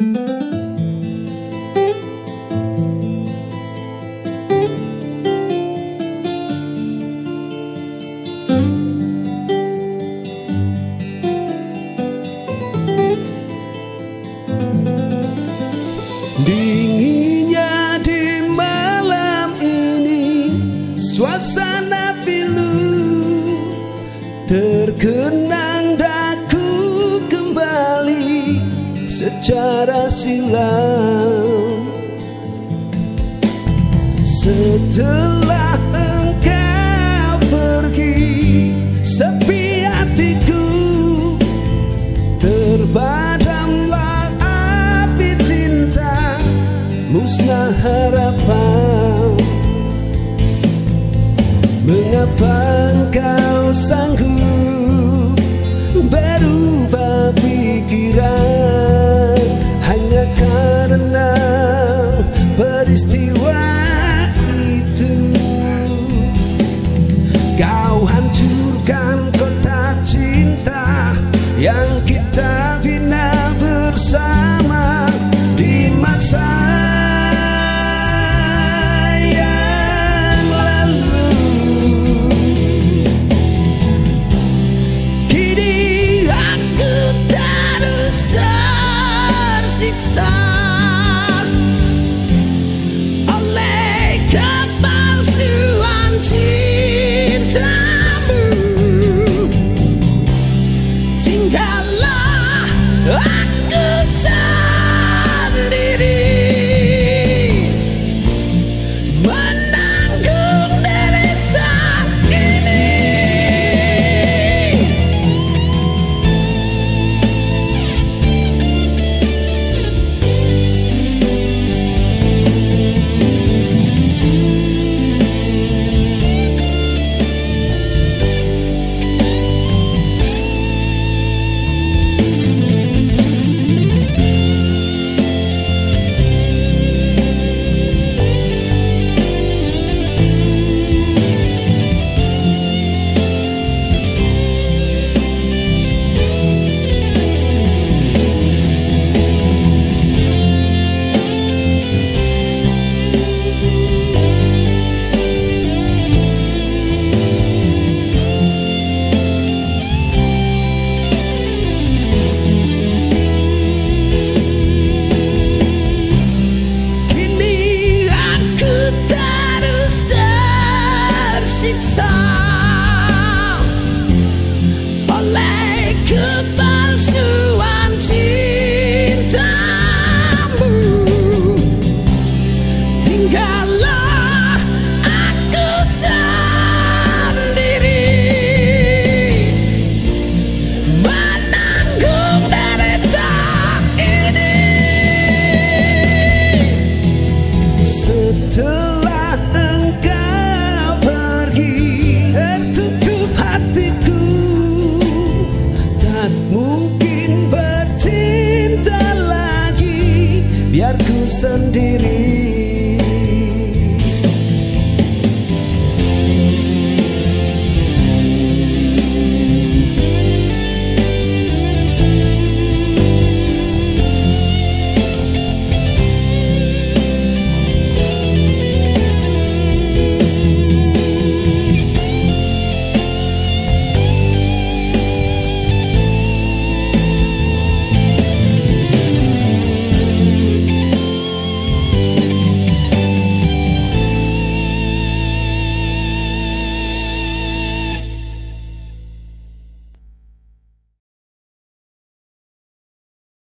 你。Secara silam. Setelah engkau pergi Sepi hatiku Terpadamlah api cinta Musnah harapan. Mengapa engkau sanggup peristiwa itu Kau hancurkan Tinggallah Tinggallah aku sendiri. Menanggung derita ini. Setelah engkau pergi Tertutup hatiku. Tak mungkin bercinta lagi Biar ku sendiri